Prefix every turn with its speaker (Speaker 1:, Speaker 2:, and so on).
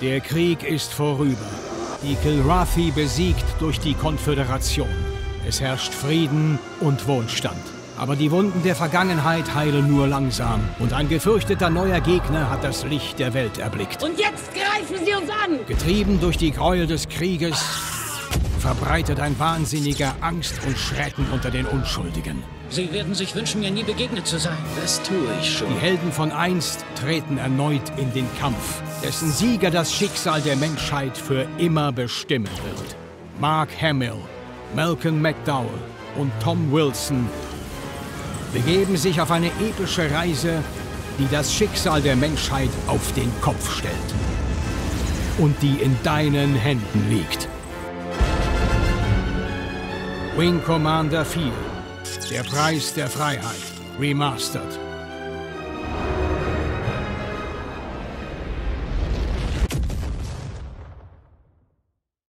Speaker 1: Der Krieg ist vorüber. Die Kilrathi besiegt durch die Konföderation. Es herrscht Frieden und Wohlstand. Aber die Wunden der Vergangenheit heilen nur langsam. Und ein gefürchteter neuer Gegner hat das Licht der Welt erblickt.
Speaker 2: Und jetzt greifen sie uns an!
Speaker 1: Getrieben durch die Gräuel des Krieges verbreitet ein Wahnsinniger Angst und Schrecken unter den Unschuldigen.
Speaker 3: Sie werden sich wünschen, mir nie begegnet zu sein.
Speaker 4: Das tue ich schon.
Speaker 1: Die Helden von einst treten erneut in den Kampf, dessen Sieger das Schicksal der Menschheit für immer bestimmen wird. Mark Hamill, Malcolm McDowell und Tom Wilson begeben sich auf eine epische Reise, die das Schicksal der Menschheit auf den Kopf stellt. Und die in deinen Händen liegt. Wing Commander 4. Der Preis der Freiheit. Remastered.